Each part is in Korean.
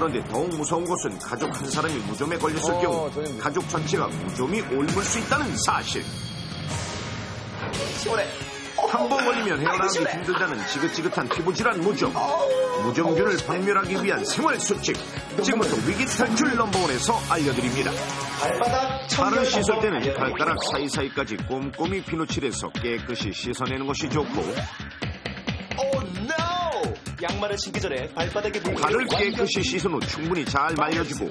그런데 더욱 무서운 것은 가족 한 사람이 무좀에 걸렸을 어, 경우 저기 뭐- 가족 전체가 무좀이 옮을 수 있다는 사실. 한번 걸리면 헤어나오기 힘들다는 지긋지긋한 피부질환 무좀. 무좀균을 박멸하기 위한 생활 수칙. 지금부터 위기 탈출 넘버원에서 알려드립니다. 발을 씻을 때는 발가락 사이사이까지 꼼꼼히 비누칠해서 깨끗이 씻어내는 것이 좋고 양말을 신기 전에 발바닥에 물 발을 깨끗이 씻은 후 충분히 잘 말려주고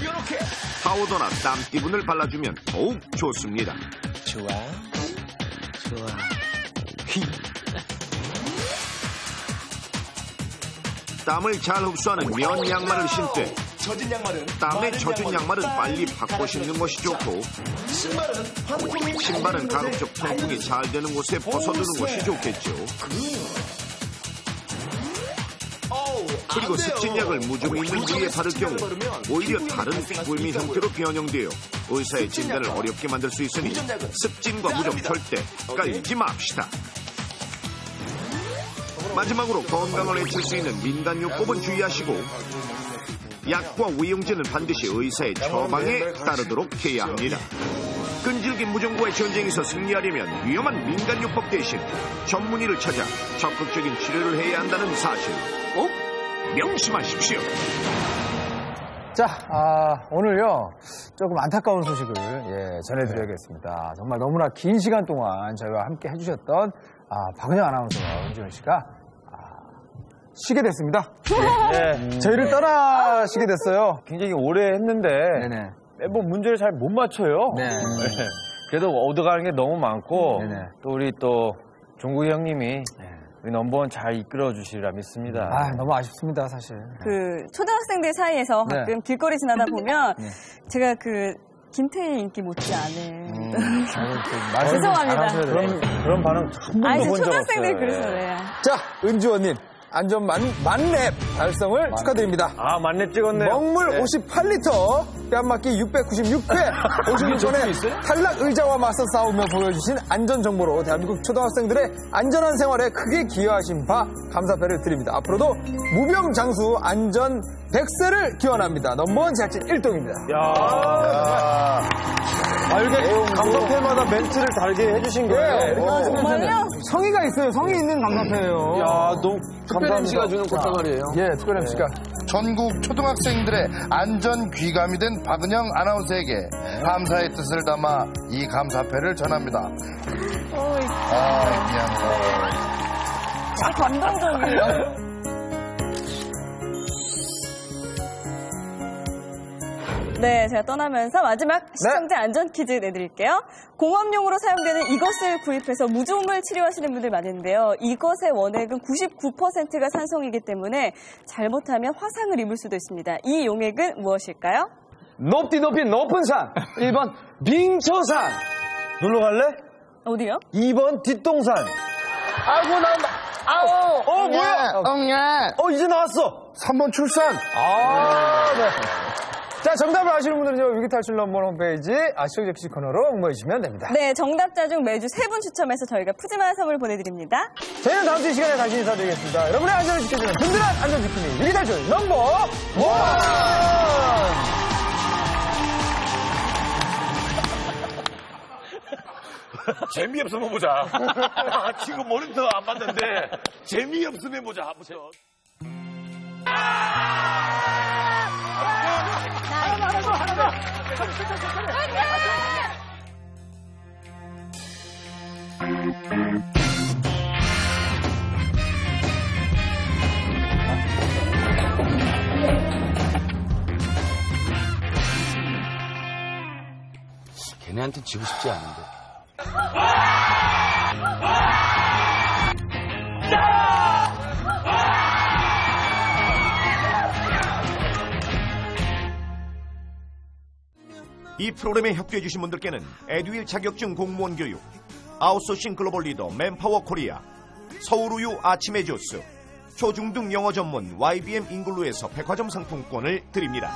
이렇게. 파우더나 땀띠분을 발라주면 더욱 좋습니다. 좋아. 좋아. 땀을 잘 흡수하는 면 양말을 신되 젖은 양말은 땀에 젖은 양말은 빨리 바꿔 신는 것이 좋고 신발은 환풍이 신발은 가급적 통풍이 잘 되는 곳에 벗어두는 것이 좋겠죠. 그리고 습진약을 무좀 있는 부위에 바를 경우 오히려 다른 꿀미 형태로 변형되어 의사의 진단을 어렵게 만들 수 있으니 습진과 무좀 절대 깔지 맙시다. 마지막으로 건강을 해칠 수 있는 민간요법은 주의하시고 약과 위용제는 반드시 의사의 처방에 따르도록 해야 합니다. 끈질긴 무정과의 전쟁에서 승리하려면 위험한 민간요법 대신 전문의를 찾아 적극적인 치료를 해야 한다는 사실. 꼭 명심하십시오. 자, 아, 오늘요, 조금 안타까운 소식을, 예, 전해드려야겠습니다. 정말 너무나 긴 시간 동안 저희와 함께 해주셨던, 아, 박은영 아나운서와 은지원 씨가, 아, 쉬게 됐습니다. 예, 저희를 떠나시게 됐어요. 굉장히 오래 했는데 네네. 매번 문제를 잘 못 맞춰요. 네. 그래도 얻어가는 게 너무 많고 네네. 또 우리 또 종국이 형님이 우리 넘버원 잘 이끌어 주시리라 믿습니다. 아, 너무 아쉽습니다, 사실. 그 초등학생들 사이에서 네. 가끔 길거리 지나다 보면 네. 제가 그 김태희 인기 못지않은 좀 죄송합니다. 그런 그런 반응 한 번도 아니 본적 초등학생들이 없어요. 그래서 예. 그래요. 자, 은지원님, 안전 만, 만렙 달성을 축하드립니다. 아 만렙 찍었네요. 먹물 네. 58리터, 뺨맞기 696회, 56전에 탈락 의자와 맞서 싸우며 보여주신 안전 정보로 대한민국 초등학생들의 안전한 생활에 크게 기여하신 바 감사패를 드립니다. 앞으로도 무병장수 안전 100세를 기원합니다. 넘버원 제작진 1동입니다. 야. 아 이렇게 감사패마다 멘트를 다르게 해주신 거예요. 네, 성의가 있어요. 성의 있는 감사패예요. 야, 너무 감사합니다. 주는 꽃다발이에요. 예, 특별 MC가. 전국 초등학생들의 안전 귀감이 된 박은영 아나운서에게 감사의 뜻을 담아 이 감사패를 전합니다. 아, 미안해요. 진짜 감동적이에요. 네, 제가 떠나면서 마지막 시청자 안전 퀴즈 내드릴게요. 공업용으로 사용되는 이것을 구입해서 무좀을 치료하시는 분들 많은데요. 이것의 원액은 99%가 산성이기 때문에 잘못하면 화상을 입을 수도 있습니다. 이 용액은 무엇일까요? 높디 높이 높은 산. 1번 빙초산. 놀러 갈래? 어디요? 2번 뒷동산. 아이고 나온다. 아우. 어 뭐야? 엉야. 어 이제 나왔어. 3번 출산. 아, 네. 자, 정답을 아시는 분들은요, 위기탈출 넘버 홈페이지 아시오 잭시 코너로 응모해주시면 됩니다. 네, 정답자 중 매주 세 분 추첨해서 저희가 푸짐한 선물 보내드립니다. 저희는 다음 주 이 시간에 다시 인사드리겠습니다. 여러분의 안전을 지켜주는 든든한 안전 지킴이 위기탈출 넘버 원! 재미없으면 보자. 아, 지금 모니터 안 봤는데 재미없으면 보자. 보세 걔네한테 지고 싶지 않은데. 이 프로그램에 협조해 주신 분들께는 에듀윌 자격증 공무원 교육, 아웃소싱 글로벌 리더 맨파워 코리아, 서울우유 아침에 주스, 초중등 영어 전문 YBM 잉글루에서 백화점 상품권을 드립니다.